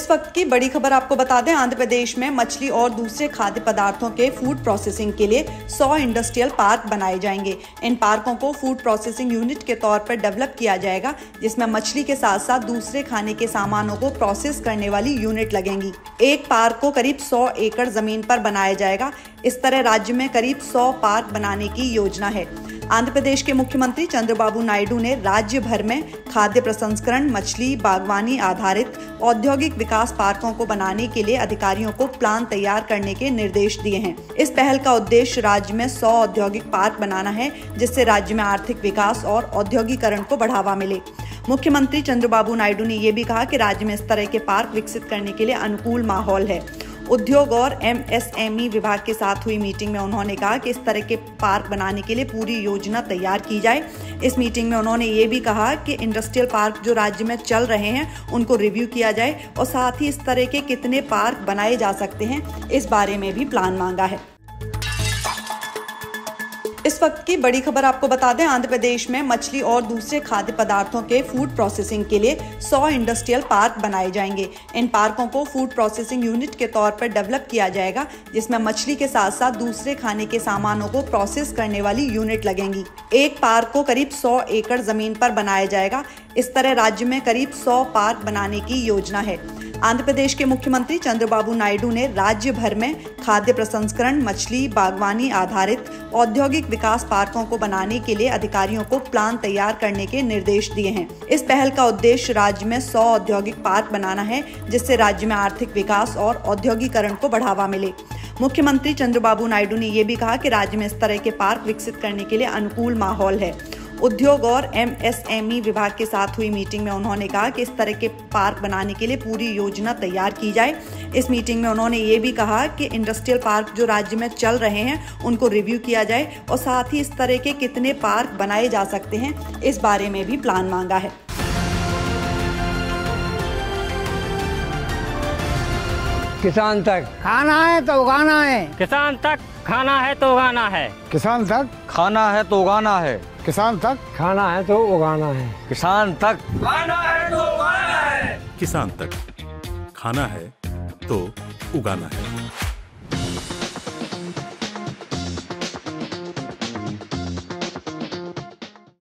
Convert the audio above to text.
इस वक्त की बड़ी खबर आपको बता दें, आंध्र प्रदेश में मछली और दूसरे खाद्य पदार्थों के फ़ूड प्रोसेसिंग के लिए 100 इंडस्ट्रियल पार्क बनाए जाएँगे। इन पार्कों को फ़ूड प्रोसेसिंग यूनिट के तौर पर डेवलप किया जाएगा, जिसमें मछली के साथ साथ दूसरे खाने के सामानों को प्रोसेस करने वाली यूनिट लगेंगी। एक पार्क को करीब सौ एकड़ ज़मीन पर बनाया जाएगा। इस तरह राज्य में करीब सौ पार्क बनाने की योजना है। आंध्र प्रदेश के मुख्यमंत्री चंद्रबाबू नायडू ने राज्य भर में खाद्य प्रसंस्करण, मछली, बागवानी आधारित औद्योगिक विकास पार्कों को बनाने के लिए अधिकारियों को प्लान तैयार करने के निर्देश दिए हैं। इस पहल का उद्देश्य राज्य में 100 औद्योगिक पार्क बनाना है, जिससे राज्य में आर्थिक विकास और औद्योगिकरण को बढ़ावा मिले। मुख्यमंत्री चंद्रबाबू नायडू ने यह भी कहा कि राज्य में इस तरह के पार्क विकसित करने के लिए अनुकूल माहौल है। उद्योग और एमएसएमई विभाग के साथ हुई मीटिंग में उन्होंने कहा कि इस तरह के पार्क बनाने के लिए पूरी योजना तैयार की जाए। इस मीटिंग में उन्होंने ये भी कहा कि इंडस्ट्रियल पार्क जो राज्य में चल रहे हैं, उनको रिव्यू किया जाए और साथ ही इस तरह के कितने पार्क बनाए जा सकते हैं, इस बारे में भी प्लान मांगा है। वक्त की बड़ी खबर आपको बता दें आंध्र प्रदेश में मछली और दूसरे खाद्य पदार्थों के फ़ूड प्रोसेसिंग के लिए 100 इंडस्ट्रियल पार्क बनाए जाएँगे। इन पार्कों को फ़ूड प्रोसेसिंग यूनिट के तौर पर डेवलप किया जाएगा, जिसमें मछली के साथ साथ दूसरे खाने के सामानों को प्रोसेस करने वाली यूनिट लगेंगी। एक पार्क को करीब सौ एकड़ ज़मीन पर बनाया जाएगा। इस तरह राज्य में करीब सौ पार्क बनाने की योजना है। आंध्र प्रदेश के मुख्यमंत्री चंद्रबाबू नायडू ने राज्य भर में खाद्य प्रसंस्करण, मछली, बागवानी आधारित औद्योगिक विकास पार्कों को बनाने के लिए अधिकारियों को प्लान तैयार करने के निर्देश दिए हैं। इस पहल का उद्देश्य राज्य में 100 औद्योगिक पार्क बनाना है, जिससे राज्य में आर्थिक विकास और औद्योगिकरण को बढ़ावा मिले। मुख्यमंत्री चंद्रबाबू नायडू ने यह भी कहा कि राज्य में इस तरह के पार्क विकसित करने के लिए अनुकूल माहौल है। उद्योग और एमएसएमई विभाग के साथ हुई मीटिंग में उन्होंने कहा कि इस तरह के पार्क बनाने के लिए पूरी योजना तैयार की जाए। इस मीटिंग में उन्होंने ये भी कहा कि इंडस्ट्रियल पार्क जो राज्य में चल रहे हैं उनको रिव्यू किया जाए और साथ ही इस तरह के कितने पार्क बनाए जा सकते हैं इस बारे में भी प्लान मांगा है। किसान तक। खाना है तो उगाना है। किसान तक खाना है तो उगाना है। किसान तक। खाना है तो उगाना है। किसान तक? खाना है तो उगाना है। किसान तक। खाना है तो उगाना है। किसान तक। खाना है तो उगाना है।